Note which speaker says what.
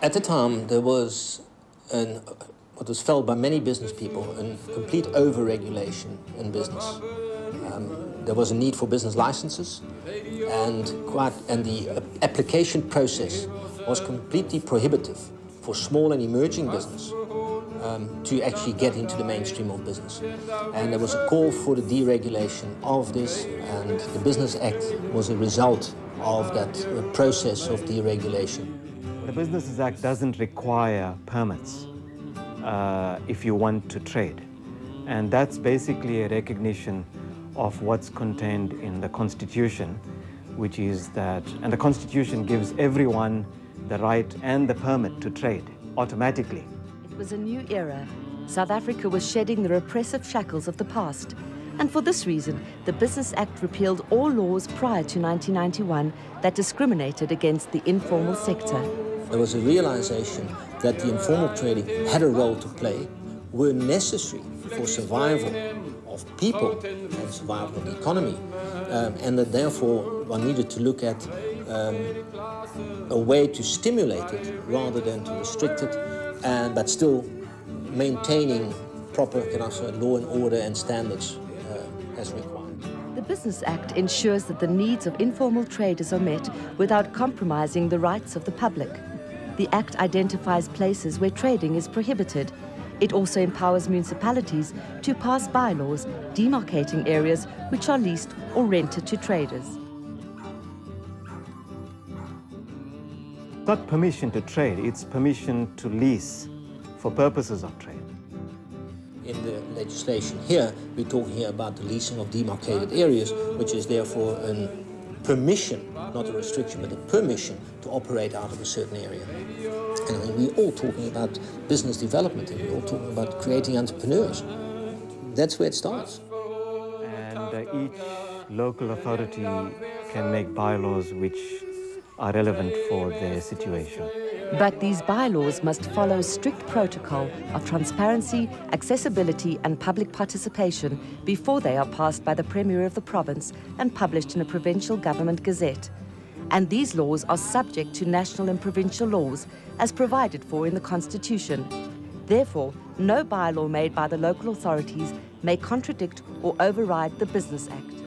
Speaker 1: At the time, there was an, what was felt by many business people, a complete over-regulation in business. Um, there was a need for business licenses, and, quite, and the application process was completely prohibitive for small and emerging business um, to actually get into the mainstream of business. And there was a call for the deregulation of this, and the Business Act was a result of that uh, process of deregulation.
Speaker 2: The Businesses Act doesn't require permits uh, if you want to trade. And that's basically a recognition of what's contained in the Constitution, which is that, and the Constitution gives everyone the right and the permit to trade automatically.
Speaker 3: It was a new era. South Africa was shedding the repressive shackles of the past. And for this reason, the Business Act repealed all laws prior to 1991 that discriminated against the informal sector.
Speaker 1: There was a realization that the informal trading had a role to play, were necessary for survival of people and survival of the economy, um, and that therefore one needed to look at um, a way to stimulate it rather than to restrict it, and but still maintaining proper kind of, law and order and standards as required.
Speaker 3: The Business Act ensures that the needs of informal traders are met without compromising the rights of the public. The Act identifies places where trading is prohibited. It also empowers municipalities to pass bylaws demarcating areas which are leased or rented to traders.
Speaker 2: It's not permission to trade, it's permission to lease for purposes of trade.
Speaker 1: In the legislation here, we're talking here about the leasing of demarcated areas, which is therefore a permission, not a restriction, but a permission to operate out of a certain area. And we're all talking about business development, and we're all talking about creating entrepreneurs. That's where it starts.
Speaker 2: And uh, each local authority can make bylaws which are relevant for their situation.
Speaker 3: But these bylaws must follow strict protocol of transparency, accessibility and public participation before they are passed by the Premier of the province and published in a provincial government gazette. And these laws are subject to national and provincial laws as provided for in the Constitution. Therefore, no bylaw made by the local authorities may contradict or override the Business Act.